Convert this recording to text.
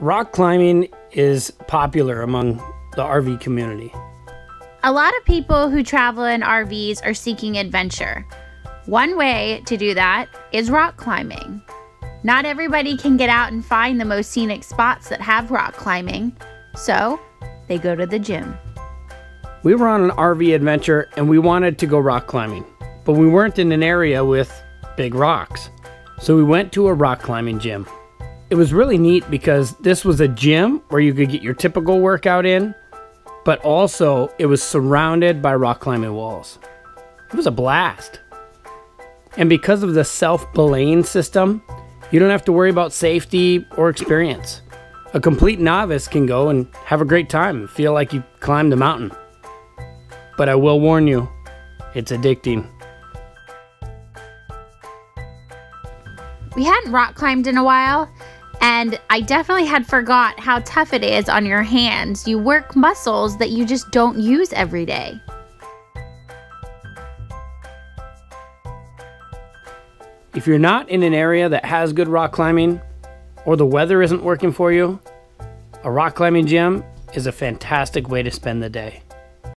Rock climbing is popular among the RV community. A lot of people who travel in RVs are seeking adventure. One way to do that is rock climbing. Not everybody can get out and find the most scenic spots that have rock climbing, so they go to the gym. We were on an RV adventure and we wanted to go rock climbing, but we weren't in an area with big rocks. So we went to a rock climbing gym. It was really neat because this was a gym where you could get your typical workout in, but also it was surrounded by rock climbing walls. It was a blast. And because of the self belaying system, you don't have to worry about safety or experience. A complete novice can go and have a great time and feel like you climbed a mountain. But I will warn you, it's addicting. We hadn't rock climbed in a while, and I definitely had forgot how tough it is on your hands. You work muscles that you just don't use every day. If you're not in an area that has good rock climbing, or the weather isn't working for you, a rock climbing gym is a fantastic way to spend the day.